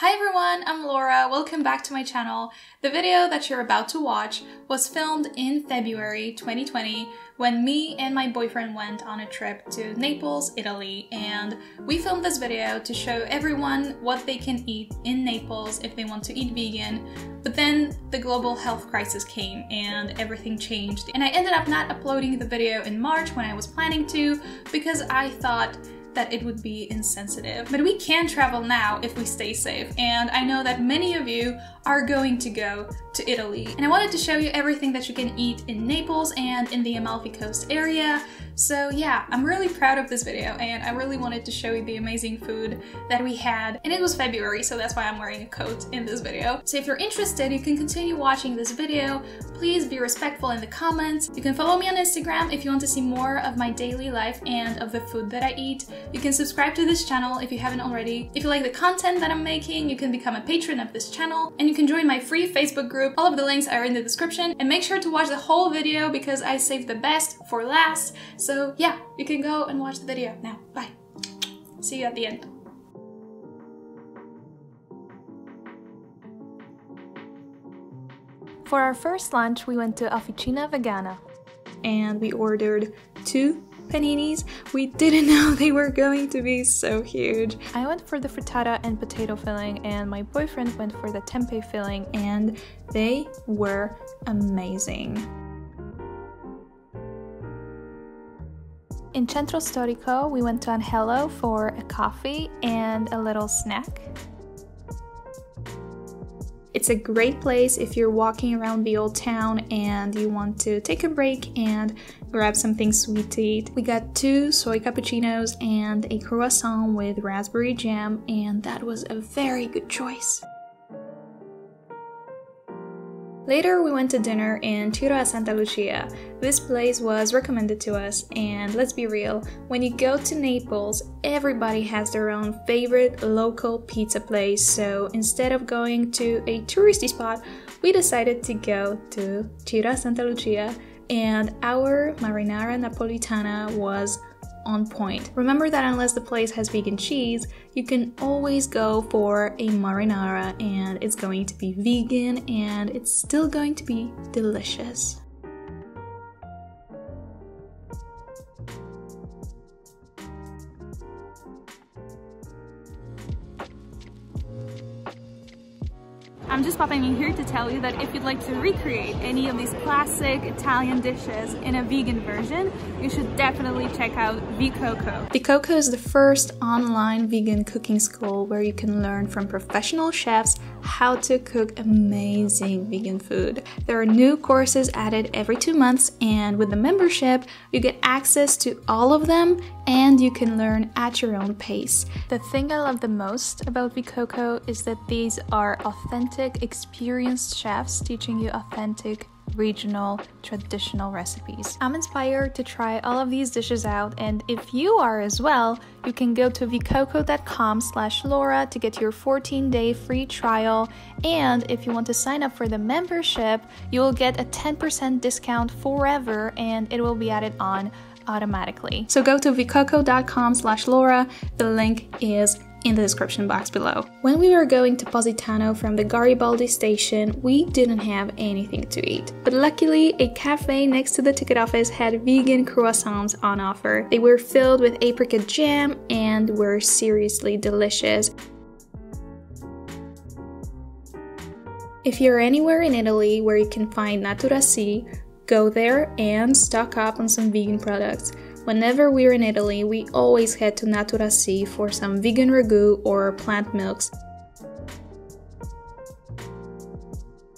Hi everyone, I'm Laura. Welcome back to my channel. The video that you're about to watch was filmed in February 2020 when me and my boyfriend went on a trip to Naples, Italy, and we filmed this video to show everyone what they can eat in Naples if they want to eat vegan. But then the global health crisis came and everything changed, and I ended up not uploading the video in March when I was planning to because I thought that it would be insensitive. But we can travel now if we stay safe, and I know that many of you are going to go to Italy. And I wanted to show you everything that you can eat in Naples and in the Amalfi Coast area. So yeah, I'm really proud of this video and I really wanted to show you the amazing food that we had. And it was February, so that's why I'm wearing a coat in this video. So if you're interested, you can continue watching this video. Please be respectful in the comments. You can follow me on Instagram if you want to see more of my daily life and of the food that I eat. You can subscribe to this channel if you haven't already. If you like the content that I'm making, you can become a patron of this channel and you can join my free Facebook group. All of the links are in the description and make sure to watch the whole video because I saved the best for last. Yeah, you can go and watch the video now. Bye. See you at the end. For our first lunch, we went to Officina Vegana and we ordered two paninis. We didn't know they were going to be so huge. I went for the frittata and potato filling and my boyfriend went for the tempeh filling and they were amazing. In Centro Storico, we went to Angelo for a coffee and a little snack. It's a great place if you're walking around the old town and you want to take a break and grab something sweet to eat. We got two soy cappuccinos and a croissant with raspberry jam, and that was a very good choice. Later, we went to dinner in Ciro a Santa Lucia. This place was recommended to us, and let's be real, when you go to Naples, everybody has their own favorite local pizza place, so instead of going to a touristy spot, we decided to go to Ciro a Santa Lucia, and our marinara napolitana was on point. Remember that unless the place has vegan cheese, you can always go for a marinara and it's going to be vegan and it's still going to be delicious. I'm just popping in here to tell you that if you'd like to recreate any of these classic Italian dishes in a vegan version, you should definitely check out Vicoco. Vicoco is the first online vegan cooking school where you can learn from professional chefs how to cook amazing vegan food. There are new courses added every two months, and with the membership, you get access to all of them and you can learn at your own pace. The thing I love the most about Vicoco is that these are authentic, experienced chefs teaching you authentic regional traditional recipes. I'm inspired to try all of these dishes out and if you are as well, you can go to vicoco.com slash Laura to get your 14-day free trial and if you want to sign up for the membership, you will get a 10% discount forever and it will be added on automatically. So go to vicoco.com slash Laura. The link is in the description box below. When we were going to Positano from the Garibaldi station, we didn't have anything to eat. But luckily, a cafe next to the ticket office had vegan croissants on offer. They were filled with apricot jam and were seriously delicious. If you're anywhere in Italy where you can find Natura Si, Go there and stock up on some vegan products. Whenever we're in Italy, we always head to Natura Si for some vegan ragu or plant milks.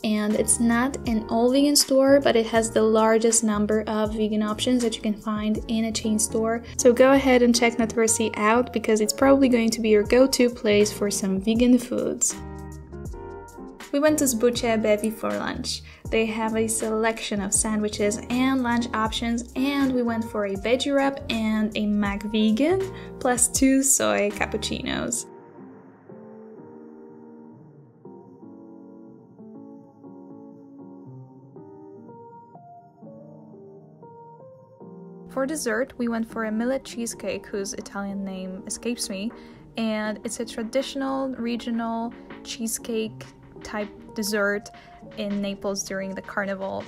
And it's not an all vegan store, but it has the largest number of vegan options that you can find in a chain store. So go ahead and check Natura Si out because it's probably going to be your go to place for some vegan foods. We went to Sbuccia Bevi for lunch. They have a selection of sandwiches and lunch options, and we went for a veggie wrap and a mac vegan, plus two soy cappuccinos. For dessert, we went for a millet cheesecake whose Italian name escapes me, and it's a traditional regional cheesecake type dessert in Naples during the carnival.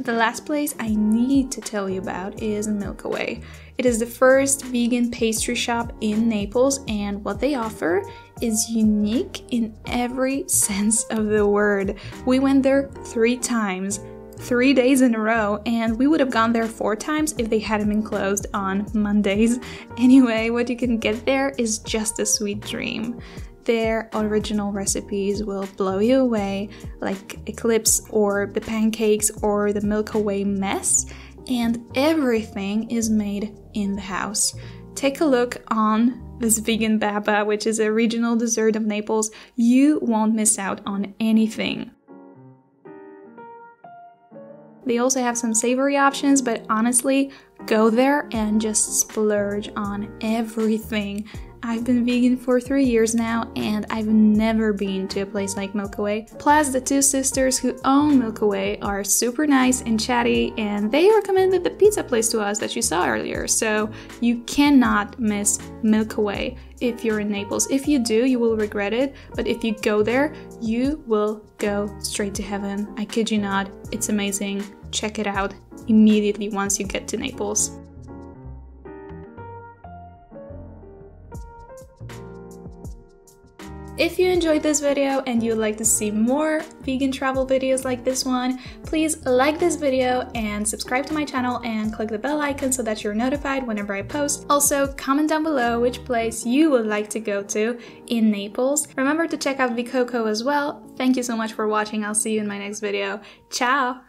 The last place I need to tell you about is Milkaway. It is the first vegan pastry shop in Naples, and what they offer is unique in every sense of the word. We went there three times, three days in a row, and we would have gone there four times if they hadn't been closed on Mondays. Anyway, what you can get there is just a sweet dream their original recipes will blow you away, like Eclipse or the pancakes or the Milkaway mess, and everything is made in the house. Take a look on this vegan baba, which is a regional dessert of Naples. You won't miss out on anything. They also have some savory options, but honestly, go there and just splurge on everything. I've been vegan for three years now, and I've never been to a place like Milkaway. Plus, the two sisters who own Milkaway are super nice and chatty, and they recommended the pizza place to us that you saw earlier, so you cannot miss Milkaway if you're in Naples. If you do, you will regret it, but if you go there, you will go straight to heaven. I kid you not, it's amazing. Check it out immediately once you get to Naples. If you enjoyed this video and you'd like to see more vegan travel videos like this one, please like this video and subscribe to my channel and click the bell icon so that you're notified whenever I post. Also, comment down below which place you would like to go to in Naples. Remember to check out Vicoco as well. Thank you so much for watching. I'll see you in my next video. Ciao!